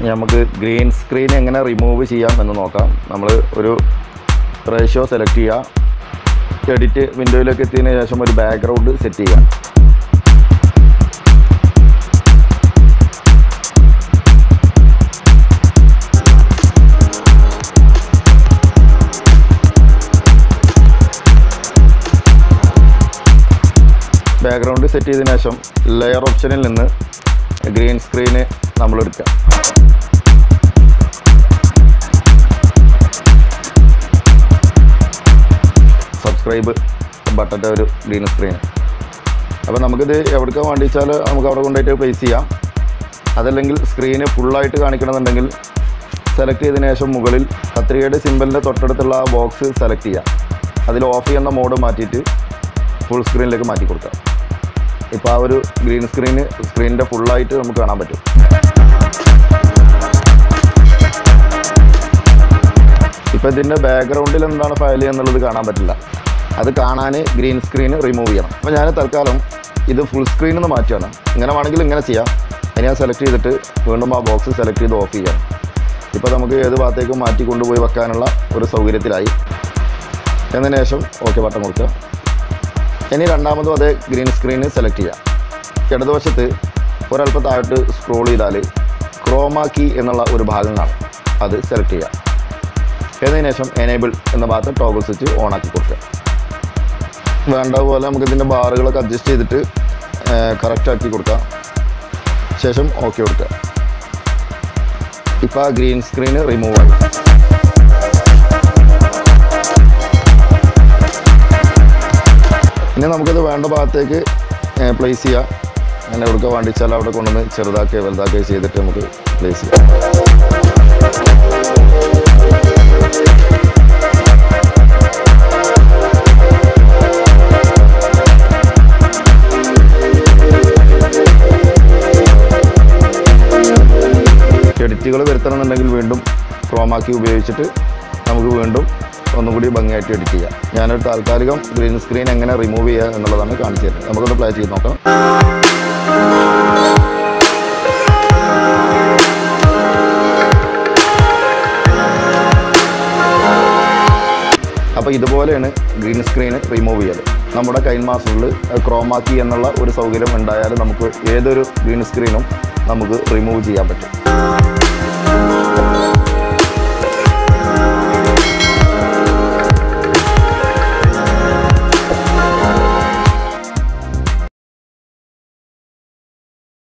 നമുക്ക് green screen എങ്ങനെ remove ചെയ്യാം എന്ന് നോക്കാം. നമ്മൾ ഒരു റേഷ്യോ സെലക്ട് ചെയ്യുക എഡിറ്റ് വിൻഡോയിലേക്ക് എത്തിയതിന് ശേഷം ഒരു ബാക്ക്ഗ്രൗണ്ട് സെറ്റ് ചെയ്യാം. ബാക്ക്ഗ്രൗണ്ട് സെറ്റ് ചെയ്തതിനു ശേഷം ലെയർ ഓപ്ഷനിൽ നിന്ന് ഗ്രീൻ സ്ക്രീന് എടുക്കാം സബ്സ്ക്രൈബ് ബട്ടന്റെ ഒരു ഗ്രീൻ സ്ക്രീൻ അപ്പോൾ നമുക്കിത് എവിടേക്കാണ് വേണ്ടി വെച്ചാൽ നമുക്ക് അവിടെ കൊണ്ടുപോയിട്ട് പ്ലേസ് ചെയ്യാം. അതല്ലെങ്കിൽ സ്ക്രീന് ഫുള്ളായിട്ട് കാണിക്കണമെന്നുണ്ടെങ്കിൽ സെലക്ട് ചെയ്തതിന് ശേഷം മുകളിൽ കത്രികയുടെ സിമ്പലിന്റെ തൊട്ടടുത്തുള്ള ആ ബോക്സ് സെലക്ട് ചെയ്യാം. അതിൽ ഓഫ് ചെയ്യുന്ന മോഡ് മാറ്റിയിട്ട് ഫുൾ സ്ക്രീനിലേക്ക് മാറ്റി കൊടുക്കാം ഇപ്പോൾ ആ ഒരു ഗ്രീൻ സ്ക്രീന് സ്ക്രീനിന്റെ ഫുള്ളായിട്ട് നമുക്ക് കാണാൻ പറ്റും. ഇപ്പോൾ ഇതിന്റെ ബാക്ക്ഗ്രൗണ്ടിൽ എന്താണ് ഫയൽ എന്നുള്ളത് കാണാൻ പറ്റില്ല. അത് കാണാൻ ഗ്രീൻ സ്ക്രീൻ റിമൂവ് ചെയ്യണം. അപ്പോൾ ഞാൻ തൽക്കാലം ഇത് ഫുൾ സ്ക്രീനിൽ നിന്ന് മാറ്റുകയാണ് ഇങ്ങനെ വേണമെങ്കിൽ ഇങ്ങനെ ചെയ്യാം. ഇനി ഞാൻ സെലക്ട് ചെയ്തിട്ട് വീണ്ടും ആ ബോക്സ് സെലക്ട് ചെയ്ത് ഓഫ് ചെയ്യാം. ഇപ്പോൾ നമുക്ക് ഏത് ഭാഗത്തേക്കും മാറ്റി കൊണ്ടുപോയി വെക്കാനുള്ള ഒരു സൗകര്യത്തിലായി. എന്നതിന് ശേഷം ഓക്കെ ബട്ടൺ കൊടുക്കുക. ഇനി രണ്ടാമതും അതേ ഗ്രീൻ സ്ക്രീന് സെലക്ട് ചെയ്യാം. ഇടതുവശത്ത് ഒരൽപ്പം താഴോട്ട് സ്ക്രോൾ ചെയ്താൽ ക്രോമാ കീ എന്നുള്ള ഒരു ഭാഗം കാണും. അത് സെലക്ട് ചെയ്യാം. എന്നതിന് ശേഷം എനേബിൾ എന്ന ഭാഗത്ത് ടോഗിൾ സ്വിച്ച് ഓൺ ആക്കി കൊടുക്കുക. വേണ്ട പോലെ നമുക്ക് ഇതിന്റെ ബാറുകളൊക്കെ അഡ്ജസ്റ്റ് ചെയ്തിട്ട് കറക്റ്റ് ആക്കി കൊടുക്കാം. ശേഷം ഓക്കെ കൊടുക്കുക. ഇപ്പോൾ ആ ഗ്രീൻ സ്ക്രീന് റിമൂവ് ആയി. ഇനി നമുക്കത് വേണ്ട ഭാഗത്തേക്ക് പ്ലേസ് ചെയ്യാം. അങ്ങനെ എവിടെ വേണ്ടിച്ചാൽ അവിടെ കൊണ്ടുവന്ന് ചെറുതാക്കി വലുതാക്കി ചെയ്തിട്ട് നമുക്ക് പ്ലേസ് ചെയ്യാം. എഡിറ്റുകൾ വരുത്തണമെന്നുണ്ടെങ്കിൽ വീണ്ടും ക്രോമാക്കി ഉപയോഗിച്ചിട്ട് നമുക്ക് വീണ്ടും ഒന്നും കൂടി ഭംഗിയായിട്ട് എഡിറ്റ് ചെയ്യാം. ഞാനൊരു താൽക്കാലികം ഗ്രീൻ സ്ക്രീൻ എങ്ങനെ റിമൂവ് ചെയ്യുക എന്നുള്ളതാണ് കാണിച്ചു തരുന്നത് നമുക്കൊന്ന് പ്ലേ ചെയ്ത് നോക്കാം. അപ്പോൾ ഇതുപോലെയാണ് ഗ്രീൻ സ്ക്രീൻ റിമൂവ് ചെയ്യൽ നമ്മുടെ കൈൻ മാസ്റ്ററിൽ ക്രോമാക്കി എന്നുള്ള ഒരു സൗകര്യം ഉണ്ടായാൽ നമുക്ക് ഏതൊരു ഗ്രീൻ സ്ക്രീനും നമുക്ക് റിമൂവ് ചെയ്യാൻ പറ്റും.